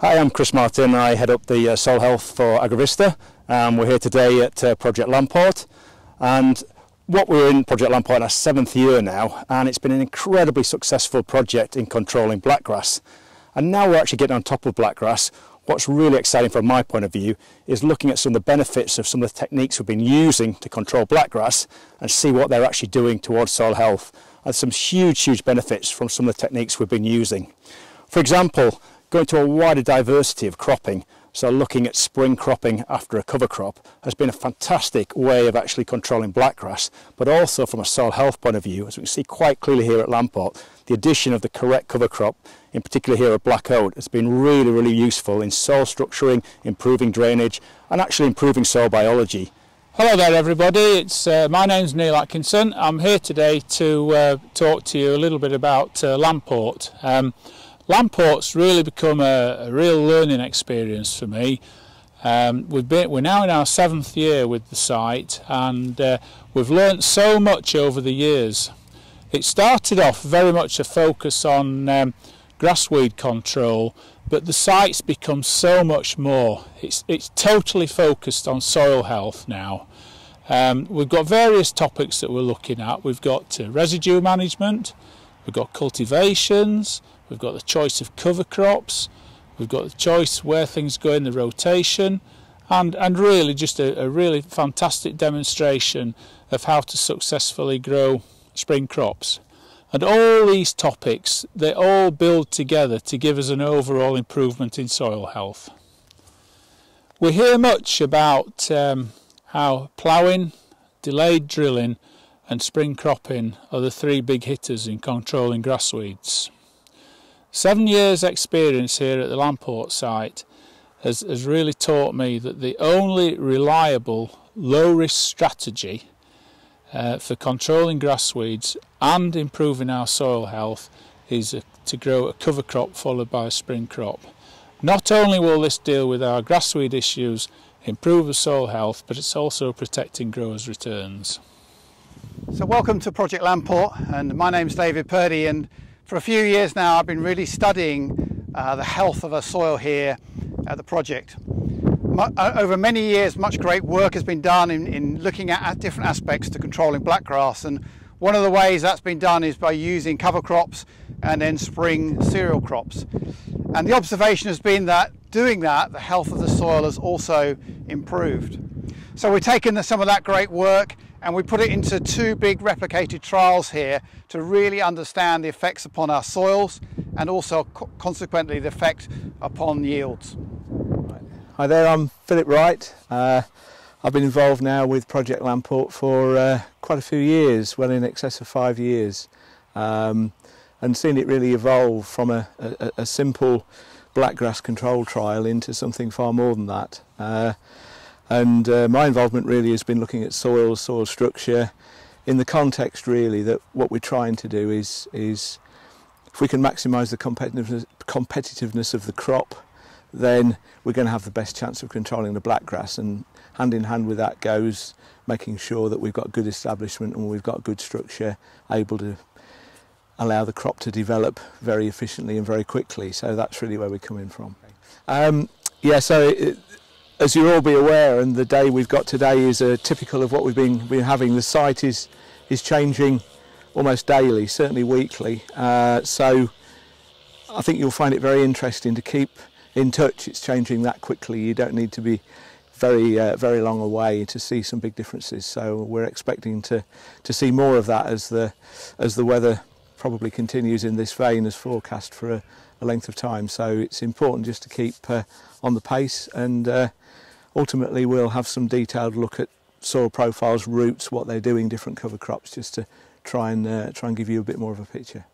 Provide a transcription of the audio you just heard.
Hi, I'm Chris Martin. I head up the uh, soil health for Agrovista. Um, we're here today at uh, Project Lamport and what we're in Project Lamport in our seventh year now and it's been an incredibly successful project in controlling blackgrass. And now we're actually getting on top of blackgrass. What's really exciting from my point of view is looking at some of the benefits of some of the techniques we've been using to control blackgrass and see what they're actually doing towards soil health. And some huge, huge benefits from some of the techniques we've been using. For example, going to a wider diversity of cropping. So looking at spring cropping after a cover crop has been a fantastic way of actually controlling blackgrass, but also from a soil health point of view, as we can see quite clearly here at Lamport, the addition of the correct cover crop, in particular here at Black Oat, has been really, really useful in soil structuring, improving drainage, and actually improving soil biology. Hello there everybody, it's uh, my name's Niall Atkinson. I'm here today to uh, talk to you a little bit about uh, Lamport. Um, Lamport's really become a, a real learning experience for me. Um, we've been, we're now in our seventh year with the site and uh, we've learnt so much over the years. It started off very much a focus on um, grassweed control but the site's become so much more. It's, it's totally focused on soil health now. Um, we've got various topics that we're looking at. We've got uh, residue management, we've got cultivations, We've got the choice of cover crops. We've got the choice where things go in the rotation. And, and really just a, a really fantastic demonstration of how to successfully grow spring crops. And all these topics, they all build together to give us an overall improvement in soil health. We hear much about um, how ploughing, delayed drilling and spring cropping are the three big hitters in controlling grass weeds. Seven years experience here at the Lamport site has, has really taught me that the only reliable low risk strategy uh, for controlling grass weeds and improving our soil health is a, to grow a cover crop followed by a spring crop. Not only will this deal with our grassweed issues, improve the soil health, but it's also protecting growers' returns. So welcome to Project Lamport and my name's David Purdy and for a few years now, I've been really studying uh, the health of our soil here at the project. Uh, over many years, much great work has been done in, in looking at, at different aspects to controlling blackgrass. And one of the ways that's been done is by using cover crops and then spring cereal crops. And the observation has been that doing that, the health of the soil has also improved. So we've taken some of that great work and we put it into two big replicated trials here to really understand the effects upon our soils and also co consequently the effect upon yields. Hi there, I'm Philip Wright. Uh, I've been involved now with Project Lamport for uh, quite a few years, well in excess of five years, um, and seen it really evolve from a, a, a simple blackgrass control trial into something far more than that. Uh, and uh, my involvement really has been looking at soil, soil structure, in the context really that what we're trying to do is, is if we can maximise the competitiveness, competitiveness of the crop, then we're going to have the best chance of controlling the blackgrass. And hand in hand with that goes making sure that we've got good establishment and we've got good structure able to allow the crop to develop very efficiently and very quickly. So that's really where we're coming from. Um, yeah, so it, as you'll all be aware, and the day we've got today is uh, typical of what we've been, been having. The site is, is changing almost daily, certainly weekly. Uh, so I think you'll find it very interesting to keep in touch. It's changing that quickly. You don't need to be very, uh, very long away to see some big differences. So we're expecting to, to see more of that as the, as the weather probably continues in this vein as forecast for a, a length of time. So it's important just to keep uh, on the pace and uh, ultimately we'll have some detailed look at soil profiles, roots, what they're doing, different cover crops, just to try and uh, try and give you a bit more of a picture.